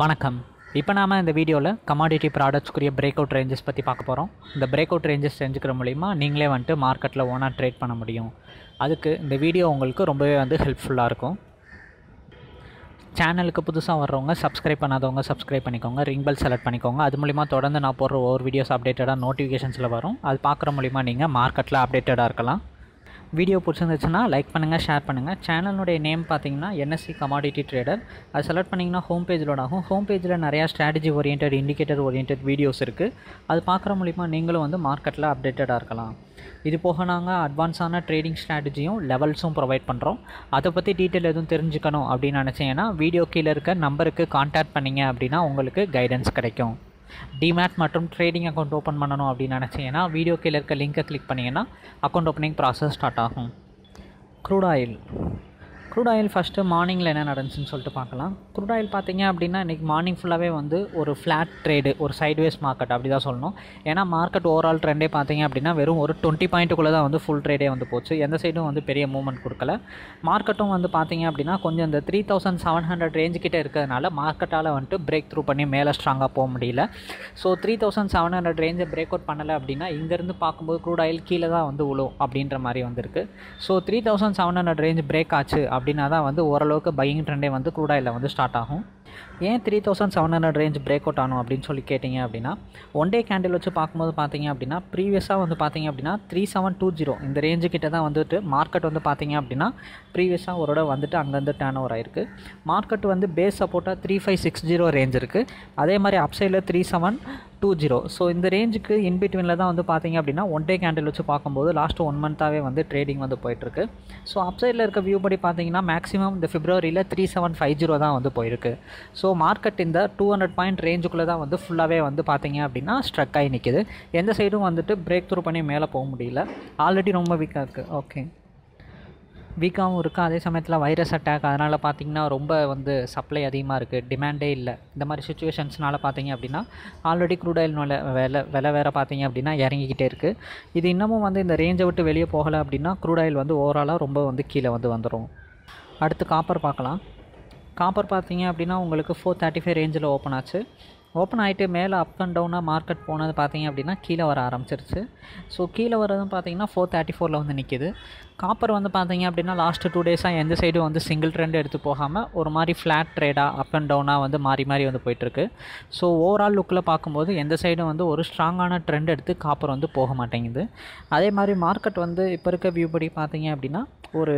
வணக்கம். இப்போ நாம இந்த வீடியோவில் கமாடிட்டி ப்ராடக்ட்ஸ்க்குரிய பிரேக் அவுட் ரேஞ்சஸ் பற்றி பார்க்க போகிறோம் இந்த பிரேக் அவுட் ரேஞ்சஸ் தெரிஞ்சுக்கிற மூலிமா நீங்களே வந்துட்டு மார்க்கெட்டில் ஓனாக ட்ரேட் பண்ண முடியும். அதுக்கு இந்த வீடியோ உங்களுக்கு ரொம்பவே வந்து ஹெல்ப்ஃபுல்லாக இருக்கும். சேனலுக்கு புதுசாக வர்றவங்க சப்ஸ்கிரைப் பண்ணாதவங்க சப்ஸ்கிரைப் பண்ணிக்கோங்க. ரிங் பெல் செலக்ட் பண்ணிக்கோங்க. அது மூலிமா தொடர்ந்து நான் போடுற ஒவ்வொரு வீடியோஸ் அப்டேட்டடாக நோட்டிஃபிகேஷன்ஸில் வரும். அது பார்க்குற மூலிமா நீங்கள் மார்க்கெட்டில் அப்டேட்டடாக இருக்கலாம். வீடியோ பிடிச்சிருந்துச்சுன்னா லைக் பண்ணுங்கள் ஷேர் பண்ணுங்கள் சேனலுடைய நேம் பார்த்தீங்கன்னா என்எஸ்சி கமாடிட்டி ட்ரேடர் அது செலக்ட் பண்ணிங்கன்னா ஹோம் பேஜ் ஆகும். ஹோம் பேஜில் நிறையா strategy orient indicator orient videos இருக்குது அது பார்க்குற மூலிமா நீங்களும் வந்து மார்க்கெட்டில் அப்டேட்டடாக இருக்கலாம். இது போக நாங்கள் அட்வான்ஸான ட்ரேடிங் ஸ்ட்ராட்டஜியும் லெவல்ஸும் ப்ரொவைட் பண்ணுறோம் அதை பற்றி டீட்டெயில் எதுவும் தெரிஞ்சுக்கணும் அப்படின்னு நினச்சிங்கன்னா வீடியோ கீழே இருக்க நம்பருக்கு கான்டாக்ட் பண்ணிங்க அப்படின்னா உங்களுக்கு கைடன்ஸ் கிடைக்கும். டிமேட் மற்றும் ட்ரேடிங் அக்கௌண்ட் ஓப்பன் பண்ணணும் அப்படின்னு நினச்சிங்கன்னா வீடியோ கீழே இருக்க லிங்க்கை கிளிக் பண்ணிங்கன்னா அக்கௌண்ட் ஓப்பனிங் ப்ராசஸ் ஸ்டார்ட் ஆகும். Crude oil crude oil first மார்னிங்கில் என்ன நடந்துச்சுன்னு சொல்லிட்டு பார்க்கலாம். க்ரூட் ஆயில் பார்த்தீங்க அப்படின்னா இன்றைக்கி மார்னிங் ஃபுல்லாகவே வந்து ஒரு ஃப்ளாட் ட்ரேடு ஒரு சைட்வேஸ் மார்க்கெட் அப்படி தான் சொல்லணும். ஏன்னா மார்க்கெட் ஓவரால் ட்ரெண்டே பார்த்தீங்க அப்படின்னா வெறும் ஒரு டுவெண்ட்டி பாயிண்ட்டுக்குள்ளே தான் வந்து ஃபுல் ட்ரேடே வந்து போச்சு. எந்த சைடும் வந்து பெரிய மூவ்மெண்ட் கொடுக்கல. மார்க்கெட்டும் வந்து பார்த்தீங்க அப்படின்னா கொஞ்சம் இந்த த்ரீ தௌசண்ட் செவன் ஹண்ட்ரட் ரேஞ்சுக்கிட்டே இருக்கிறதுனால மார்க்கெட்டால் வந்துட்டு பிரேக் த்ரூ பண்ணி மேலே ஸ்ட்ராங்காக போக முடியல. So three thousand seven hundred ரேஞ்சை break out பண்ணலை அப்படின்னா இங்கேருந்து பார்க்கும்போது க்ரூட் ஆயில் கீழே தான் வந்து விழும் அப்படின்ற மாதிரி வந்திருக்கு. So three thousand seven hundred range break ஆச்சு அப்படி அப்படின்னா தான் வந்து ஓரளவுக்கு பையிங் ட்ரெண்டே வந்து க்ரூட் ஆயிலில் வந்து ஸ்டார்ட் ஆகும். ஏன் three thousand seven hundred range break out ஆகும் அப்படின்னு சொல்லி கேட்டிங்க அப்படின்னா ஒன் டே கேண்டில் வச்சு பார்க்கும்போது பார்த்தீங்க அப்படின்னா ப்ரீவியஸாக வந்து பார்த்தீங்க அப்படின்னா த்ரீ செவன் டூ ஜீரோ இந்த ரேஞ்சு கிட்ட தான் வந்துட்டு மார்க்கெட் வந்து பார்த்தீங்க அப்படின்னா ப்ரீவியஸாக ஒரு இடம் வந்துட்டு அங்கேருந்து டேர்ன் ஓவர் ஆயிருக்கு. மார்க்கெட் வந்து பேஸ் சப்போர்ட்டாக three five six zero range இருக்குது அதே மாதிரி அப்சைடில் three seven two zero so இந்த ரேஞ்சுக்கு இன்பிட்வீனில் தான் வந்து பார்த்தீங்க அப்படின்னா ஒன் டே கேண்டில் வச்சு பார்க்கும்போது லாஸ்ட் ஒன் மந்த்தாகவே வந்து ட்ரேடிங் வந்து போயிட்டுருக்கு. ஸோ அப்சைடில் இருக்க வியூ படி பார்த்தீங்கன்னா மேக்ஸிமம் இந்த பிப்ரவரியில் த்ரீ செவன் ஃபைவ் ஜீரோ தான் வந்து போயிருக்கு. ஸோ மார்க்கெட் இந்த டூ ஹண்ட்ரட் பாயிண்ட் ரேஞ்சுக்குள்ளே தான் வந்து ஃபுல்லாகவே வந்து பார்த்தீங்க அப்படின்னா ஸ்ட்ரக் ஆகி நிற்கிது எந்த சைடும் வந்துட்டு பிரேக் த்ரூ பண்ணி மேலே போக முடியல. ஆல்ரெடி ரொம்ப வீக்காக இருக்குது ஓகே வீக்காகவும் இருக்குது அதே சமயத்தில் வைரஸ் அட்டாக் அதனால் பார்த்திங்கன்னா ரொம்ப வந்து சப்ளை அதிகமாக இருக்குது டிமாண்டே இல்லை. இந்த மாதிரி சுச்சுவேஷன்ஸ்னால் பார்த்தீங்க அப்படின்னா ஆல்ரெடி க்ரூட் ஆயில் விலை விலை விலை வேறு பார்த்தீங்க அப்படின்னா இறங்கிக்கிட்டே இருக்குது இது இன்னமும் வந்து இந்த ரேஞ்சை விட்டு வெளியே போகலை அப்படின்னா க்ரூட் ஆயில் வந்து ஓவராலாக ரொம்ப வந்து கீழே வந்து வந்துடும் அடுத்து காப்பர் பார்க்கலாம் காப்பர் பார்த்தீங்க அப்படின்னா உங்களுக்கு ஃபோர் தேர்ட்டி ஃபைவ் ரேஞ்சில் ஓப்பன் ஆச்சு. ஓப்பன் ஆகிட்டு மேலே அப் அண்ட் டவுனாக மார்க்கெட் போனது பார்த்தீங்க அப்படின்னா கீழே வர ஆரம்பிச்சிருச்சு. ஸோ கீழே வரதும் பார்த்தீங்கன்னா ஃபோர் தேர்ட்டி ஃபோரில் வந்து நிற்கிது காப்பர் வந்து பார்த்தீங்க அப்படின்னா லாஸ்ட்டு டூ டேஸாக எந்த சைடும் வந்து சிங்கிள் ட்ரெண்ட் எடுத்து போகாமல் ஒரு மாதிரி ஃப்ளாட் ட்ரேடாக அப் அண்ட் டவுனாக வந்து மாறி மாறி வந்து போயிட்டுருக்கு. ஸோ ஓவரால் லுக்கில் பார்க்கும்போது எந்த சைடும் வந்து ஒரு ஸ்ட்ராங்கான ட்ரெண்ட் எடுத்து காப்பர் வந்து போக மாட்டேங்குது. அதே மாதிரி மார்க்கெட் வந்து இப்போ இருக்க வியூ படி பார்த்தீங்க அப்படின்னா ஒரு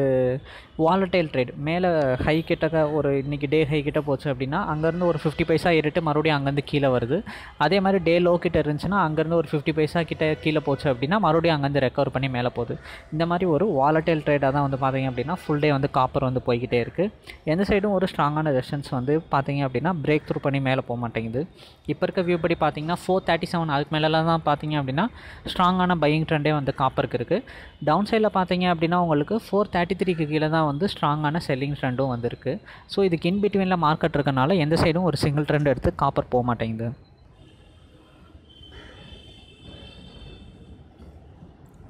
வாலட்டைல் ட்ரேட் மேலே ஹை கிட்டக்க ஒரு இன்றைக்கி டே ஹை கிட்ட போச்சு அப்படின்னா அங்கேருந்து ஒரு ஃபிஃப்டி பைசா ஏறிட்டு மறுபடியும் அங்கேருந்து கீழே வருது. அதே மாதிரி டே லோ கிட்ட இருந்துச்சுன்னா அங்கேருந்து ஒரு ஃபிஃப்டி பைசா கிட்ட கீழே போச்சு அப்படின்னா மறுபடியும் அங்கேருந்து ரெக்கவர் பண்ணி மேலே போகுது. இந்த மாதிரி ஒரு வாலட்டைல் ட்ரேடாக தான் வந்து பார்த்தீங்க அப்படின்னா ஃபுல் டே வந்து காப்பர் வந்து போய்கிட்டே இருக்குது எந்த சைடும் ஒரு ஸ்ட்ராங்கான ரெசிஸ்டன்ஸ் வந்து பார்த்தீங்க அப்படின்னா பிரேக் த்ரூ பண்ணி மேலே போக மாட்டேங்குது. இப்போ இருக்க வியூ படி பார்த்தீங்கன்னா ஃபோர் தேர்ட்டி செவன் அதுக்கு மேலெலாம் தான் பார்த்தீங்க அப்படின்னா ஸ்ட்ராங்கான பையிங் ட்ரெண்டே வந்து காப்பருக்கு இருக்குது டவுன் சைடில் பார்த்தீங்க அப்படின்னா உங்களுக்கு ஃபோர் ஃபோர் தேர்ட்டி த்ரீக்கு கீழே தான் வந்து ஸ்ட்ராங்கான செல்லிங் ட்ரெண்டும் வந்திருக்கு. ஸோ இதுக்கு இன் பிட்வீனில் மார்க்கெட் இருக்கனால எந்த சைடும் ஒரு சிங்கிள் ட்ரெண்ட் எடுத்து காப்பர் போக மாட்டேங்குது.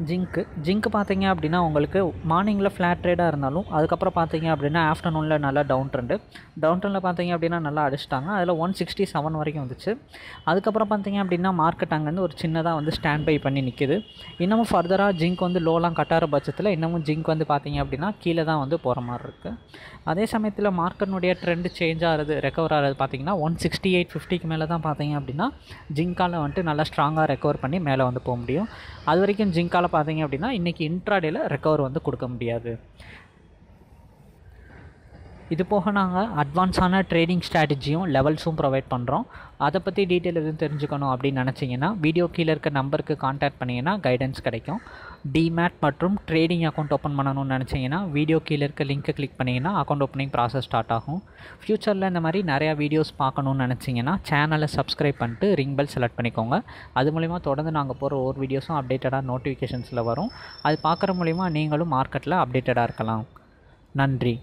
ஜிங்க்கு ஜிங்க் பார்த்தீங்க அப்படின்னா உங்களுக்கு மார்னிங்கில் ஃப்ளாட் ட்ரேடாக இருந்தாலும் அதுக்கப்புறம் பார்த்தீங்க அப்படின்னா ஆஃப்டர்நூனில் நல்லா டவுன் ட்ரெண்டு டவுன் ட்ரெண்டில் பார்த்தீங்க அப்படின்னா நல்லா அடிச்சிட்டாங்க. அதில் ஒன் சிக்ஸ்டி செவன் வரைக்கும் வந்துச்சு. அதுக்கப்புறம் பார்த்தீங்க அப்படின்னா மார்க்கெட் அங்கேருந்து ஒரு சின்னதாக வந்து ஸ்டாண்ட் பை பண்ணி நிற்கிது இன்னமும் ஃபர்தராக ஜிங்க் வந்து லோலாம் கட்டார பட்சத்தில் இன்னமும் ஜிங்க் வந்து பார்த்தீங்க அப்படின்னா கீழே தான் வந்து போகிற மாதிரி இருக்குது அதே சமயத்தில் மார்க்கெட்னுடைய ட்ரெண்டு சேஞ்ச் ஆகிறது ரெக்கவர் ஆகிறது பார்த்தீங்கன்னா ஒன் சிக்ஸ்டி எயிட் ஃபிஃப்டிக்கு மேலே தான் பார்த்தீங்க அப்படின்னா ஜிங்கால் வந்துட்டு நல்லா ஸ்ட்ராங்காக ரெக்கவர் பண்ணி மேலே வந்து போக முடியும். அது வரைக்கும் ஜிங்கால் பார்த்தீங்க அப்படின்னா இன்றைக்கி இன்ட்ராடேயில் ரெக்கவர் வந்து கொடுக்க முடியாது. இது போக நாங்கள் அட்வான்ஸான ட்ரேடிங் ஸ்ட்ராட்டஜியும் லெவல்ஸும் ப்ரொவைட் பண்ணுறோம் அதை பற்றி டீட்டெயில் எதுவும் தெரிஞ்சுக்கணும் அப்படின்னு நினச்சிங்கன்னா வீடியோ கீழே இருக்க நம்பருக்கு காண்டாக்ட் பண்ணிங்கன்னா கைடன்ஸ் கிடைக்கும். டிமேட் மற்றும் ட்ரேடிங் அக்கௌண்ட் ஓப்பன் பண்ணணும்னு நினச்சிங்கன்னா வீடியோ கீழே இருக்க லிங்க்கை கிளிக் பண்ணிங்கன்னா அக்கௌண்ட் ஓப்பனிங் ப்ராசஸ் ஸ்டார்ட் ஆகும். ஃப்யூச்சரில் இந்த மாதிரி நிறையா வீடியோஸ் பார்க்கணுன்னு நினச்சிங்கன்னா சேனலை சப்ஸ்கிரைப் பண்ணிட்டு ரிங் பெல் செலக்ட் பண்ணிக்கோங்க. அது மூலிமா தொடர்ந்து நாங்கள் போகிற ஒவ்வொரு வீடியோஸும் அப்டேட்டடாக நோட்டிஃபிகேஷன்ஸில் வரும். அது பார்க்குற மூலிமா நீங்களும் மார்க்கெட்டில் அப்டேட்டடாக இருக்கலாம். நன்றி.